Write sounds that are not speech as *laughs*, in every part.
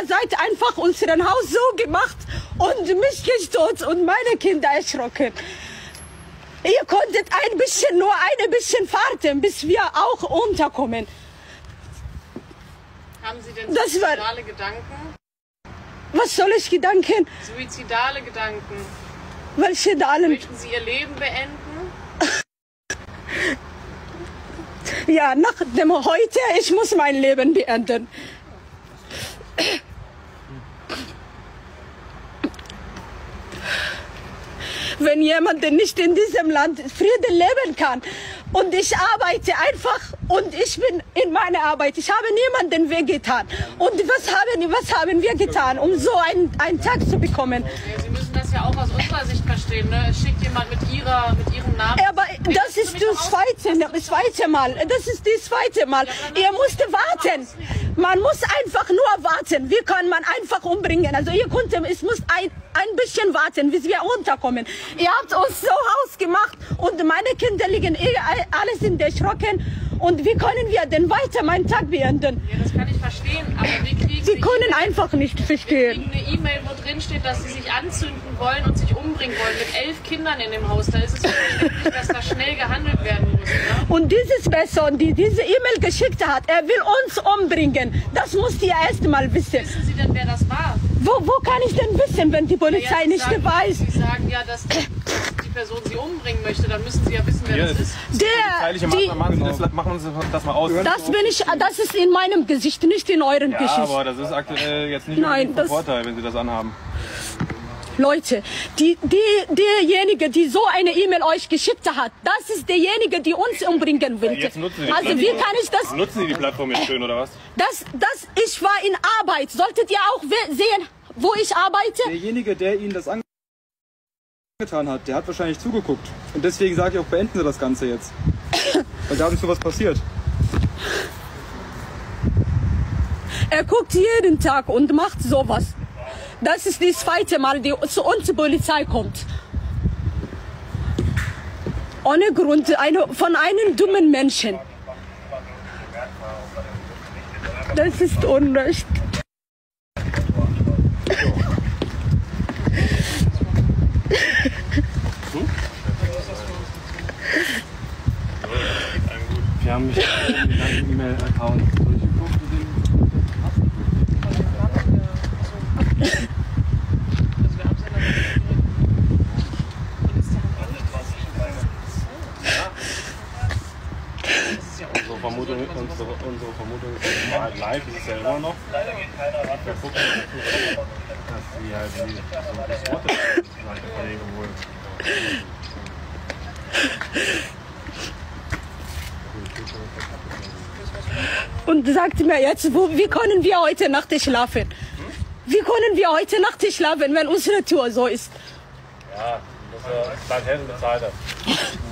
ihr seid einfach unseren Haus so gemacht und mich gestürzt und meine Kinder erschrocken. Ihr konntet ein bisschen, nur ein bisschen warten, bis wir auch unterkommen. Haben Sie denn Das war- suizidale Gedanken? Was soll ich Gedanken? Suizidale Gedanken. Welche Dahlen? Möchten Sie Ihr Leben beenden? Ja, nach dem heute, ich muss mein Leben beenden. Wenn jemand nicht in diesem Land Frieden leben kann und ich arbeite einfach und ich bin in meiner Arbeit, ich habe niemanden wehgetan. Und was haben, was haben wir getan, um so einen, einen Tag zu bekommen? Sie müssen das ja auch aus unserer Sicht verstehen. Ne? Es schickt jemand mit, ihrer, mit Ihrem Namen. Aber das ist das zweite, das zweite Mal. Das ist das zweite Mal. Ihr musst warten. Man muss einfach nur warten. Wie kann man einfach umbringen? Also ihr könnt, es muss ein, ein bisschen warten, bis wir runterkommen. Ihr habt uns so ausgemacht und meine Kinder liegen eh alle sind erschrocken. Und wie können wir denn weiter meinen Tag beenden? Ja, das kann ich verstehen. Aber kriegen, Sie können einfach nicht verstehen. eine E-Mail, wo drin steht, dass Sie sich anzünden wollen und sich umbringen wollen. Mit elf Kindern in dem Haus. Da ist es verständlich, dass da schnell gehandelt werden muss. Ne? Und diese Person, die diese E-Mail geschickt hat, er will uns umbringen. Das musst ihr erst mal wissen. Wissen Sie denn, wer das war? Wo, wo kann ich denn wissen, wenn die Polizei Ja, nicht sagen, weiß? Sie sagen ja, dass Person Sie umbringen möchte. Dann müssen Sie ja wissen, wer Hier das ist. Der, die, Maßnahmen. Machen Sie das, machen Sie das mal aus. das bin ich, das ist in meinem Gesicht, nicht in eurem ja, Gesicht. aber das ist aktuell jetzt nicht Nein, das- Vorteil, wenn Sie das anhaben. Leute, die, die, derjenige, die so eine E-Mail euch geschickt hat, das ist derjenige, die uns umbringen will. Jetzt nutzen Sie die Also wie Plattform. kann ich das, Nutzen Sie die Plattform jetzt schön, oder was? das, das, ich war in Arbeit. Solltet ihr auch sehen, wo ich arbeite? Derjenige, der Ihnen das angetan hat, der hat wahrscheinlich zugeguckt. Und deswegen sage ich auch, beenden Sie das Ganze jetzt. *laughs* Weil da ist sowas passiert. Er guckt jeden Tag und macht sowas. Das ist das zweite Mal, die zu uns die Polizei kommt. Ohne Grund, eine, von einem dummen Menschen. Das ist Unrecht. Haben mich in den ganzen E-Mail-Account durchgeguckt. Unsere Vermutung, unsere, unsere Vermutung ist ja live, ist es ja immer noch. Wir gucken, dass sie halt die, so das Wort der Kollege wohl. Und sagt mir jetzt, wo, wie können wir heute Nacht schlafen? Wie können wir heute Nacht schlafen, wenn unsere Tour so ist? Ja, dass er Land Hessen bezahlt *laughs*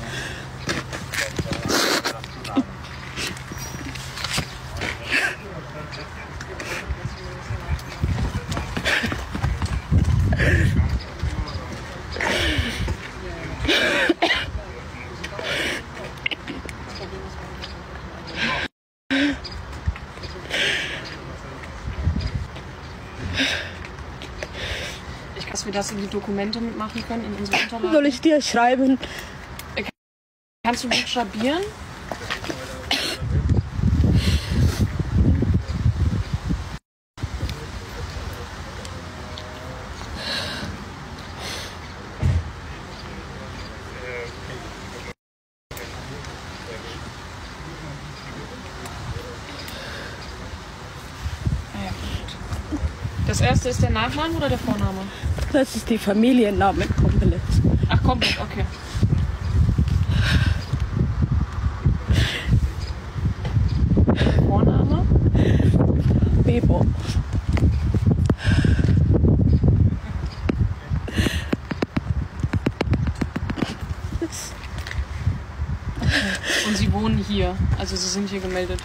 Ich dass wir das in die Dokumente mitmachen können, in unsere *laughs* Unterlagen. Soll ich dir schreiben? Kannst du buchstabieren? Das erste ist der Nachname oder der Vorname? Das ist die Familienname komplett. Ach, komplett, okay. Vorname? Bebo. Und Sie wohnen hier. Also Sie sind hier gemeldet.